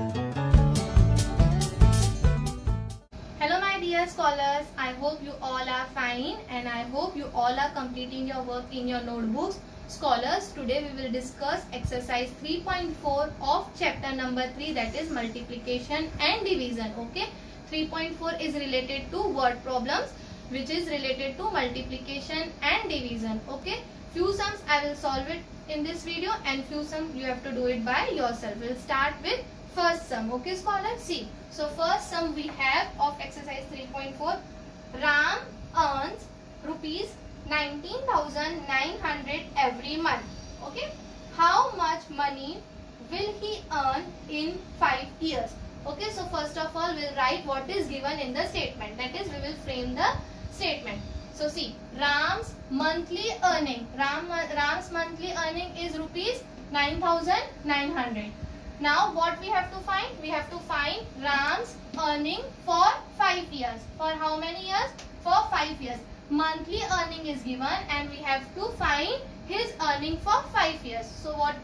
Hello my dear scholars, I hope you all are fine and I hope you all are completing your work in your notebooks. Scholars, today we will discuss exercise 3.4 of chapter number 3 that is multiplication and division. Okay, 3.4 is related to word problems which is related to multiplication and division. Okay, few sums I will solve it in this video and few sums you have to do it by yourself. We will start with first sum. Okay scholars, see. So first sum we have of exercise 3.4. Ram earns rupees 19,900 every month. Okay. How much money will he earn in 5 years? Okay. So first of all we'll write what is given in the statement. That is we will frame the statement. So see Ram's monthly earning. Ram, Ram's monthly earning is rupees 9,900. Now what we have to find? We have to find Ram's earning for 5 years. For how many years? For 5 years. Monthly earning is given and we have to find his earning for 5 years. So what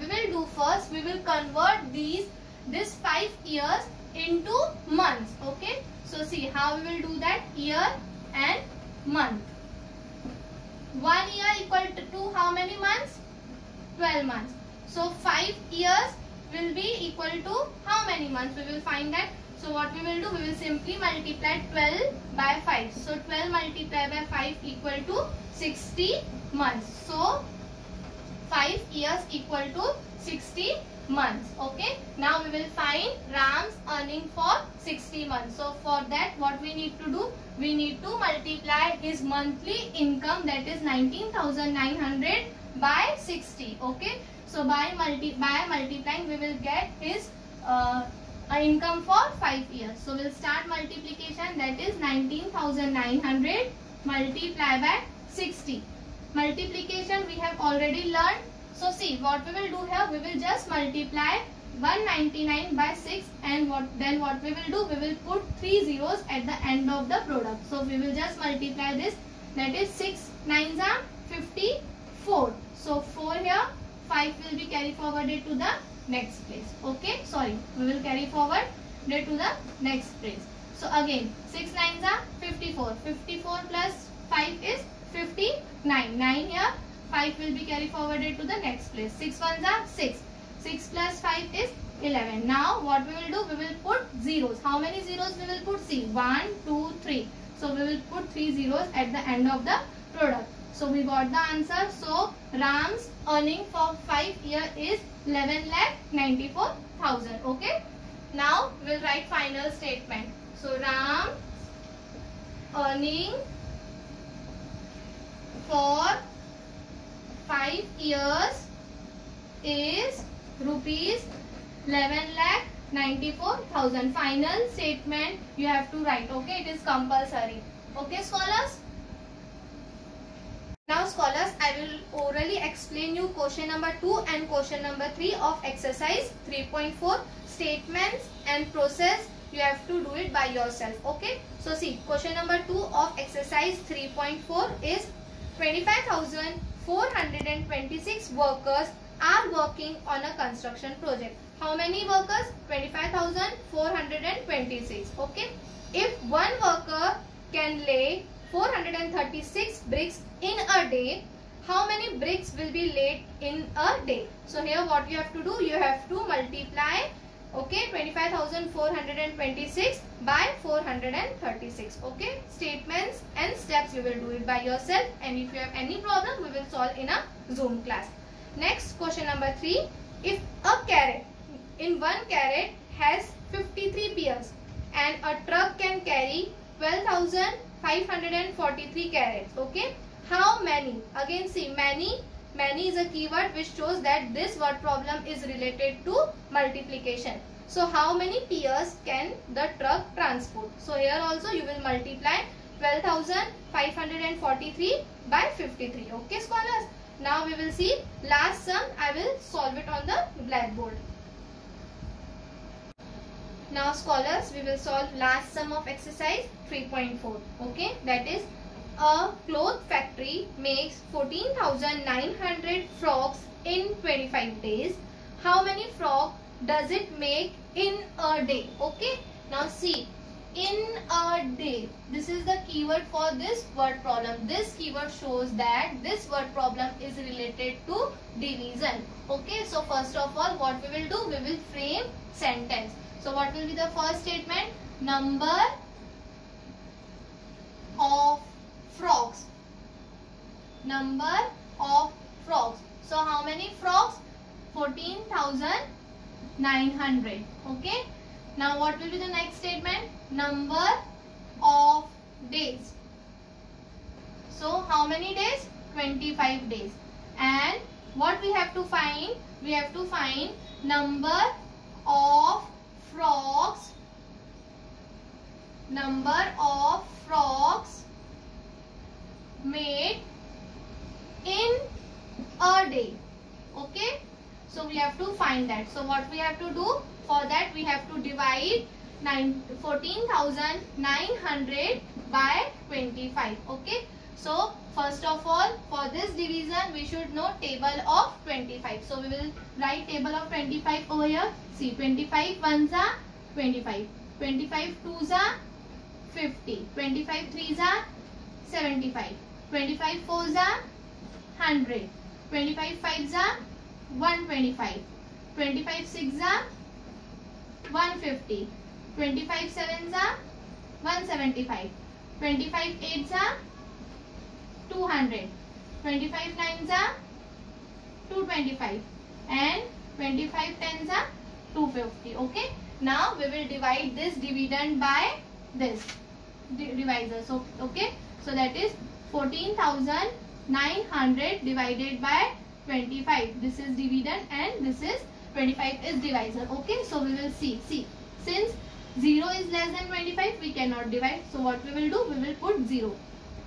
we will do first? We will convert these this 5 years into months. Okay. So see how we will do that? Year and month. 1 year equal to how many months? 12 months. So 5 years will be equal to how many months? We will find that. So what we will do? We will simply multiply 12 by 5. So 12 multiplied by 5 equal to 60 months. So 5 years equal to 60 months. Okay. Now we will find Ram's earning for 60 months. So for that what we need to do? We need to multiply his monthly income that is 19,900 by 60. Okay. So by multi by multiplying we will get his uh, income for 5 years. So we'll start multiplication that is 19,900 multiply by 60. Multiplication we have already learned. So see what we will do here we will just multiply 199 by 6 and what then what we will do we will put 3 zeros at the end of the product. So we will just multiply this that is 6 9s are 54. So 4 here 5 will be carried forwarded to the next place. Okay, sorry, we will carry forward to the next place. So again, 6 9s are 54. 54 plus 5 is 59. 9 here, 5 will be carried forwarded to the next place. 6 1s are 6. 6 plus 5 is 11. Now what we will do? We will put zeros. How many zeros we will put? See, 1, 2, 3. So we will put 3 zeros at the end of the product. So we got the answer. So Ram's earning for 5 year is 11 lakh 94,000. Okay. Now we will write final statement. So Ram earning for 5 years is rupees 11 lakh 94,000. Final statement you have to write. Okay. It is compulsory. Okay scholars. Now scholars, I will orally explain you question number 2 and question number 3 of exercise 3.4 statements and process. You have to do it by yourself. Okay. So see question number 2 of exercise 3.4 is 25,426 workers are working on a construction project. How many workers? 25,426. Okay. If one worker can lay 436 bricks in a day, how many bricks will be laid in a day? So here what you have to do, you have to multiply okay 25,426 by 436 okay? Statements and steps you will do it by yourself. And if you have any problem we will solve in a zoom class. Next question number 3 if a carrot in one carrot has 53 pears and a truck can carry 12,543 carrots okay how many again see many Many is a keyword which shows that this word problem is related to multiplication. So how many pears can the truck transport? So here also you will multiply 12,543 by 53. Okay scholars. Now we will see last sum. I will solve it on the blackboard. Now scholars we will solve last sum of exercise 3.4. Okay? That is a cloth factory makes 14,900 frocks in 25 days. How many frock does it make in a day? Okay? Now see in a day this is the keyword for this word problem. This keyword shows that this word problem is related to division. Okay? So first of all what we will do? We will frame sentence so what will be the first statement number of frogs number of frogs so how many frogs 14900 okay now what will be the next statement? Number of days. So how many days? 25 days. And what we have to find? We have to find number of frogs. Number of frogs made in a day. Okay. So we have to find that. So what we have to do? For that we have to divide 14,900 by 25. Okay. So first of all for this division we should know table of 25. So we will write table of 25 over here. See 25 ones are 25. 25 twos are 50. 25 threes are 75. 25 fours are 100. 25 fives are 125. 25 6 are 150. 25 7s are 175. 25 8s are 200. 25 9s are 225. And 25 10s are 250. Okay. Now we will divide this dividend by this divisor. So, okay. So that is 14,900 divided by 25. This is dividend and this is 25 is divisor. Okay, so we will see. See, since 0 is less than 25, we cannot divide. So what we will do? We will put 0.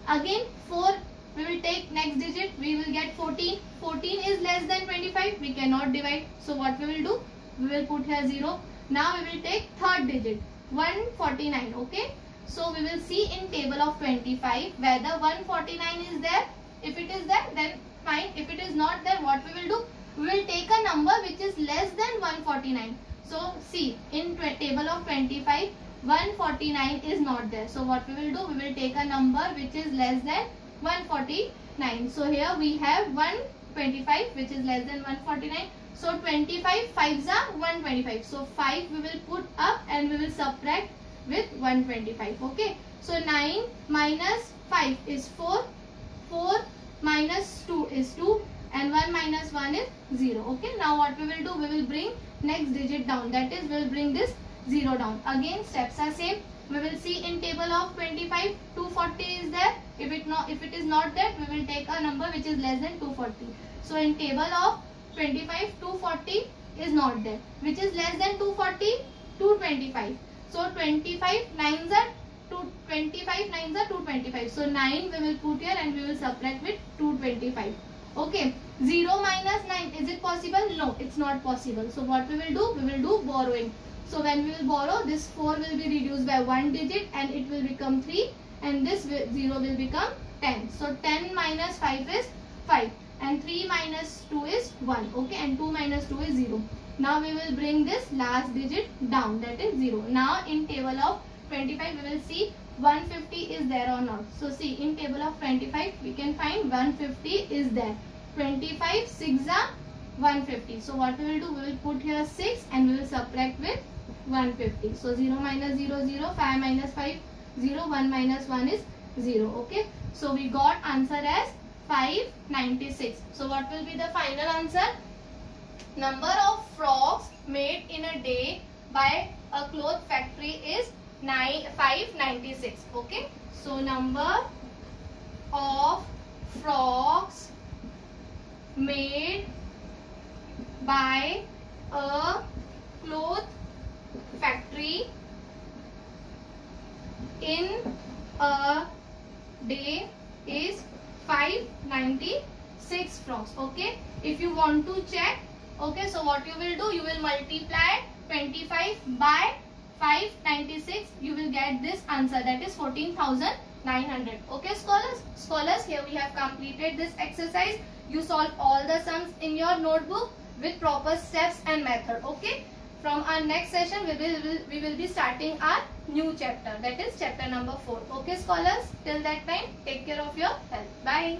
Again, 4, we will take next digit. We will get 14. 14 is less than 25. We cannot divide. So what we will do? We will put here 0. Now we will take third digit. 149. Okay. So we will see in table of 25 whether 149 is there. If it is there, then fine. If it is not there, what we will do? We will take a number which is less than 149. So see in table of 25 149 is not there. So what we will do? We will take a number which is less than 149. So here we have 125 which is less than 149. So 25 5s are 125. So 5 we will put up and we will subtract with 125. Okay. So 9 minus 5 is 4. 4 minus 2 is 2 and 1 minus 1 is 0 okay. Now what we will do? We will bring next digit down. That is we will bring this 0 down. Again steps are same. We will see in table of 25 240 is there. If it not if it is not there we will take a number which is less than 240 so in table of 25 240 is not there which is less than 240 225 so 25 nines are 225 nines are 225 so 9 we will put here and we will subtract with 225 Okay. 0 minus 9. Is it possible? No, it's not possible. So what we will do? We will do borrowing. So when we will borrow, this 4 will be reduced by 1 digit and it will become 3 and this 0 will become 10. So 10 minus 5 is 5 and 3 minus 2 is 1. Okay and 2 minus 2 is 0. Now we will bring this last digit down that is 0. Now in table of 25 we will see 150 is there or not. So see in table of 25 we can find 150 is there. 25 6 are 150. So what we will do we will put here 6 and we will subtract with 150. So 0 minus 0 0 5 minus 5 0 1 minus 1 is 0. Okay. So we got answer as 596. So what will be the final answer? Number of frogs made in a day by a cloth factory is 596 okay so number of frogs made by a cloth factory in a day is 596 frogs okay? If you want to check okay so what you will do you will multiply 25 by 596 you will get this answer that is 14900 okay? Scholars scholars here we have completed this exercise. You solve all the sums in your notebook with proper steps and method okay from our next session we will, we will be starting our new chapter that is chapter number 4 okay scholars till that time take care of your health. Bye